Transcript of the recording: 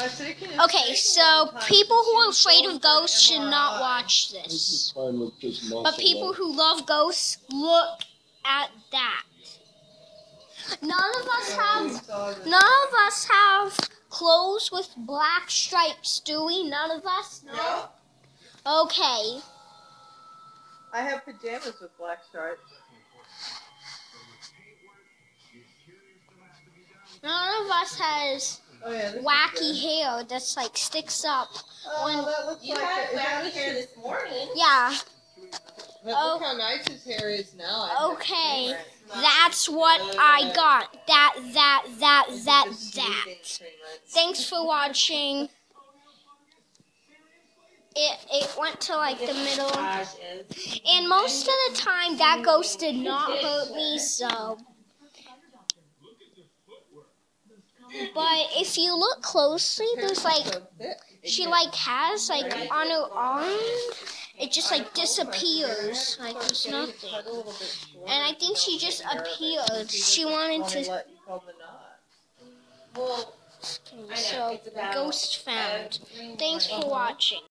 Okay, so people who are afraid of ghosts should not watch This this. is fine with this muscle. But people who love ghosts, look at that. None of us have none of us have clothes with black stripes, do we? None of us? No, Okay. I have pajamas with black stripes. None of us has Oh yeah, wacky hair that's like sticks up. Oh, when- that looks You like had wacky hair this morning. Yeah, But Oh. look how nice his hair is now. I have Okay. to trim it. that's what I got. That, that, that, This that, that. Thanks for watching. It, it went to like the middle. And most of the time, that ghost did not hurt me, so. But if you look closely, there's like she like has like on her arm, it just like disappears, like there's nothing. And I think she just appeared. She wanted to. Well, So ghost found. Thanks for watching.